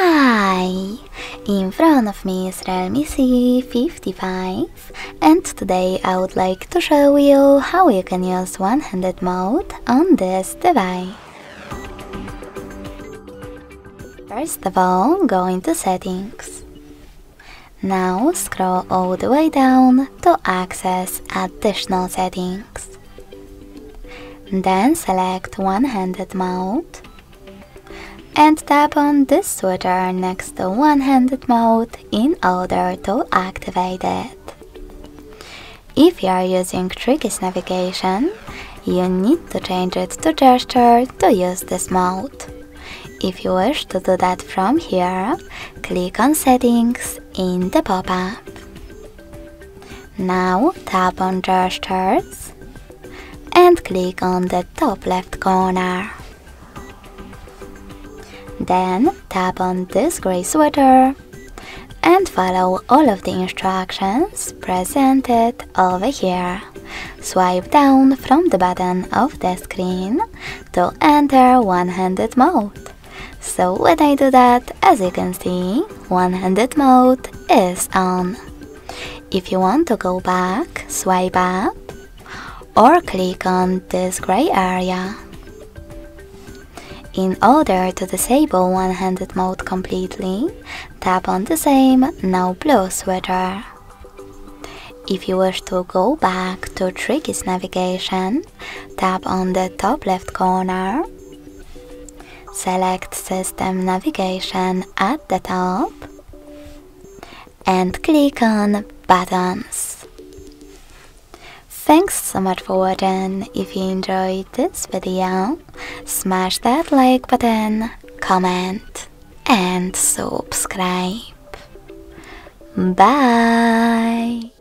Hi! In front of me is Realme C55 and today I would like to show you how you can use one-handed mode on this device. First of all, go into settings. Now scroll all the way down to access additional settings. Then select one-handed mode and tap on this switcher next to one-handed mode in order to activate it. If you are using three keys navigation, you need to change it to gesture to use this mode. If you wish to do that from here, click on settings in the pop-up. Now tap on gestures and click on the top left corner. Then tap on this grey switcher and follow all of the instructions presented over here. Swipe down from the bottom of the screen to enter one-handed mode. So when I do that, as you can see, one-handed mode is on. If you want to go back, swipe up or click on this grey area. In order to disable one-handed mode completely, tap on the same now blue switcher. If you wish to go back to three keys navigation, tap on the top left corner, select System Navigation at the top, and click on Buttons. Thanks so much for watching. If you enjoyed this video, smash that like button, comment and subscribe. Bye!